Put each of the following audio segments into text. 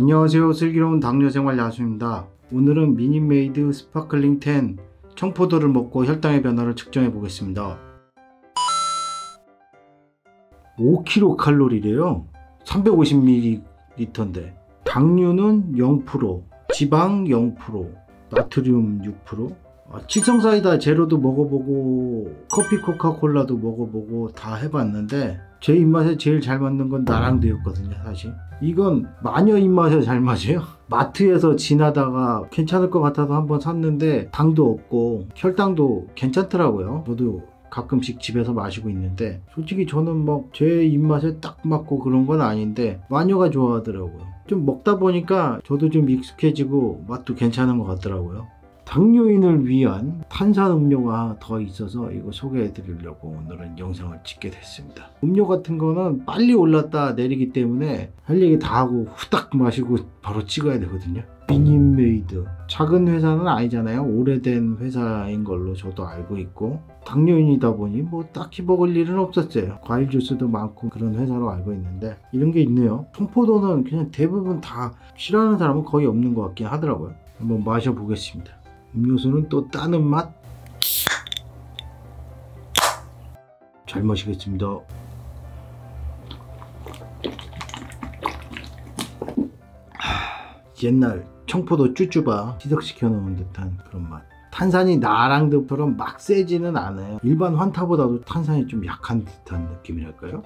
안녕하세요. 슬기로운 당뇨생활 야수입니다. 오늘은 미닛메이드 스파클링 10 청포도를 먹고 혈당의 변화를 측정해 보겠습니다. 5kcal래요. 350ml인데 당류는 0% 지방 0% 나트륨 6% 아, 칠성사이다 제로도 먹어보고 커피 코카콜라도 먹어보고 다 해봤는데 제 입맛에 제일 잘 맞는 건 나랑드였거든요 사실. 이건 마녀 입맛에 잘 맞아요? 마트에서 지나다가 괜찮을 것 같아서 한번 샀는데 당도 없고 혈당도 괜찮더라고요. 저도 가끔씩 집에서 마시고 있는데 솔직히 저는 막 제 입맛에 딱 맞고 그런 건 아닌데 마녀가 좋아하더라고요. 좀 먹다 보니까 저도 좀 익숙해지고 맛도 괜찮은 것 같더라고요 당뇨인을 위한 탄산음료가 더 있어서 이거 소개해 드리려고 오늘은 영상을 찍게 됐습니다. 음료 같은 거는 빨리 올랐다 내리기 때문에 할 얘기 다 하고 후딱 마시고 바로 찍어야 되거든요. 미니메이드. 작은 회사는 아니잖아요. 오래된 회사인 걸로 저도 알고 있고 당뇨인이다 보니 뭐 딱히 먹을 일은 없었어요. 과일 주스도 많고 그런 회사로 알고 있는데 이런 게 있네요. 청포도는 그냥 대부분 다 싫어하는 사람은 거의 없는 것 같긴 하더라고요. 한번 마셔보겠습니다 음료수는 또 따는 맛. 잘 마시겠습니다. 옛날 청포도 쭈쭈바 희석시켜 놓은 듯한 그런 맛. 탄산이 나랑드처럼 막 세지는 않아요. 일반 환타보다도 탄산이 좀 약한 듯한 느낌이랄까요?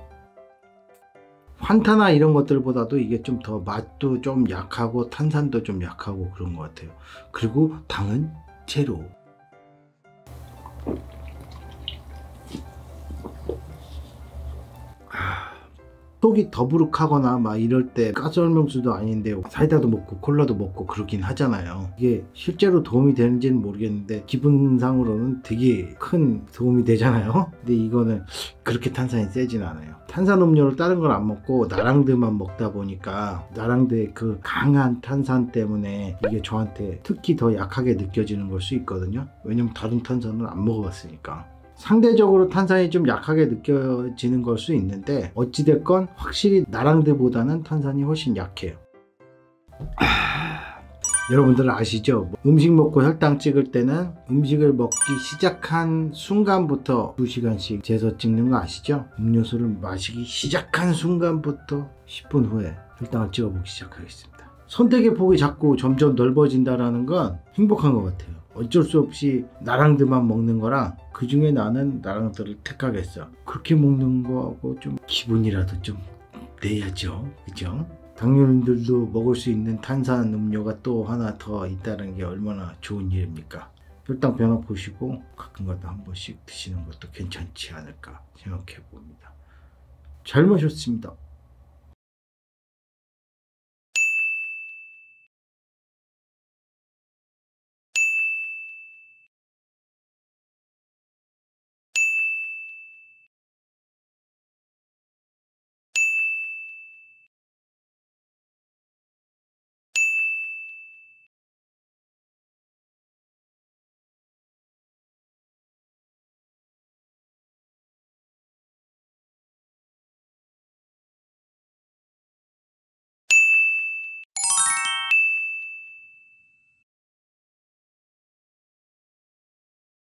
환타나 이런 것들보다도 이게 좀 더 맛도 좀 약하고 탄산도 좀 약하고 그런 것 같아요. 그리고 당은 제로. 속이 더부룩하거나 막 이럴 때 가스설명수도 아닌데 사이다도 먹고 콜라도 먹고 그러긴 하잖아요. 이게 실제로 도움이 되는지는 모르겠는데 기분상으로는 되게 큰 도움이 되잖아요. 근데 이거는 그렇게 탄산이 세진 않아요. 탄산음료를 다른 걸 안 먹고 나랑드만 먹다 보니까 나랑드의 그 강한 탄산 때문에 이게 저한테 특히 더 약하게 느껴지는 걸 수 있거든요. 왜냐면 다른 탄산을 안 먹어봤으니까 상대적으로 탄산이 좀 약하게 느껴지는 걸 수 있는데 어찌됐건 확실히 나랑드보다는 탄산이 훨씬 약해요 아, 여러분들 아시죠? 음식 먹고 혈당 찍을 때는 음식을 먹기 시작한 순간부터 2시간씩 재서 찍는 거 아시죠? 음료수를 마시기 시작한 순간부터 10분 후에 혈당을 찍어보기 시작하겠습니다 선택의 폭이 자꾸 점점 넓어진다는 건 행복한 것 같아요 어쩔 수 없이 나랑들만 먹는 거랑 그 중에 나는 나랑들을 택하겠어. 그렇게 먹는 거하고 좀 기분이라도 좀 내야죠. 그죠? 당뇨인들도 먹을 수 있는 탄산 음료가 또 하나 더 있다는 게 얼마나 좋은 일입니까? 혈당 변화 보시고 가끔가다 한 번씩 드시는 것도 괜찮지 않을까 생각해 봅니다. 잘 마셨습니다